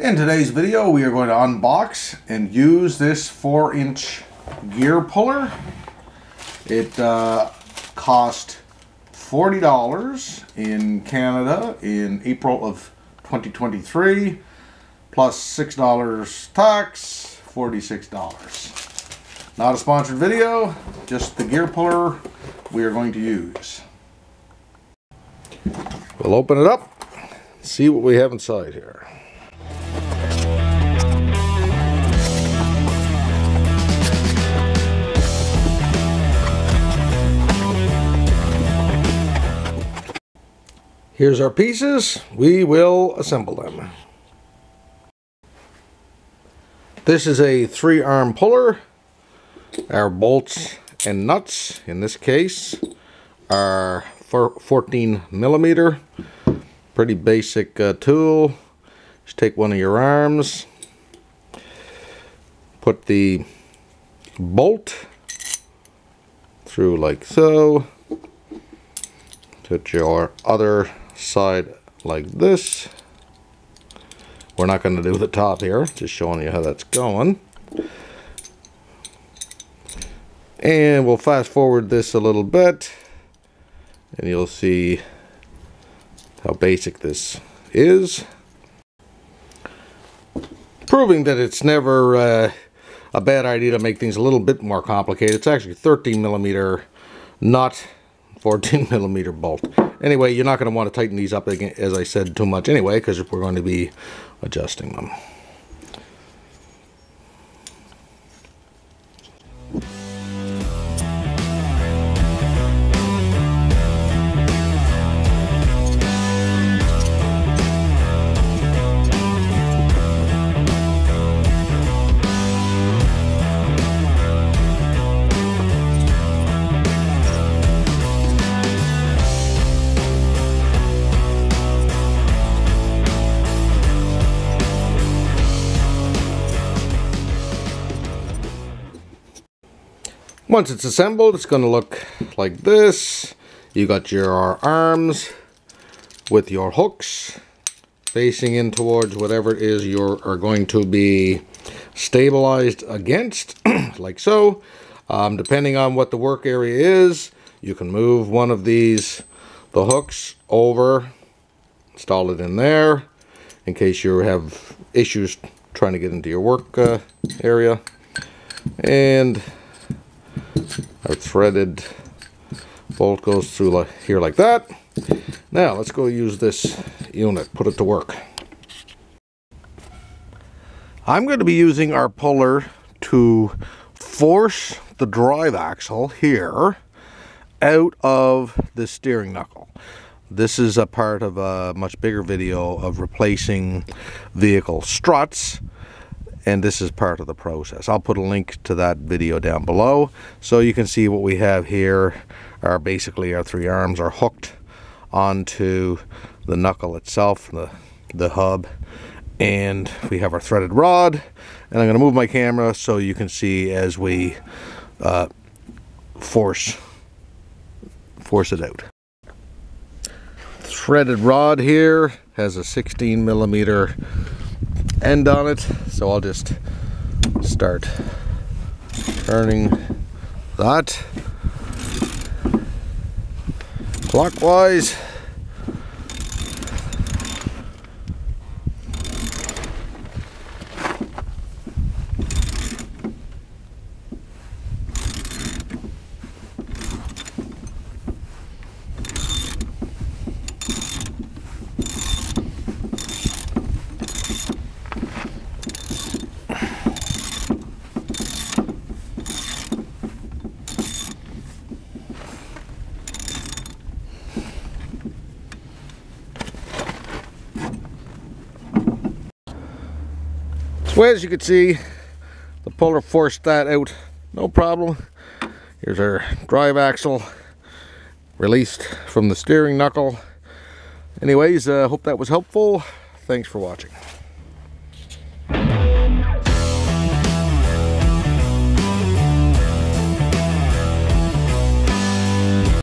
In today's video, we are going to unbox and use this 4-inch gear puller. It uh, cost $40 in Canada in April of 2023, plus $6 tax, $46. Not a sponsored video, just the gear puller we are going to use. We'll open it up, see what we have inside here. Here's our pieces. We will assemble them. This is a three arm puller. Our bolts and nuts in this case are 14 millimeter. Pretty basic uh, tool. Just take one of your arms. Put the bolt through like so. Put your other side like this. We're not going to do the top here, just showing you how that's going. And we'll fast forward this a little bit and you'll see how basic this is. Proving that it's never uh, a bad idea to make things a little bit more complicated. It's actually 13 millimeter, not 14 millimeter bolt. Anyway, you're not going to want to tighten these up, again, as I said, too much anyway, because we're going to be adjusting them. Once it's assembled, it's going to look like this. You got your arms with your hooks facing in towards whatever it is you are going to be stabilized against, like so. Um, depending on what the work area is, you can move one of these, the hooks, over, install it in there, in case you have issues trying to get into your work uh, area. And our threaded bolt goes through like here like that. Now let's go use this unit, put it to work. I'm going to be using our puller to force the drive axle here out of the steering knuckle. This is a part of a much bigger video of replacing vehicle struts and this is part of the process. I'll put a link to that video down below so you can see what we have here are basically our three arms are hooked onto the knuckle itself, the, the hub, and we have our threaded rod. And I'm going to move my camera so you can see as we uh, force force it out. Threaded rod here has a 16 millimeter end on it. So I'll just start turning that clockwise Well, as you can see, the puller forced that out, no problem. Here's our drive axle released from the steering knuckle. Anyways, I uh, hope that was helpful. Thanks for watching.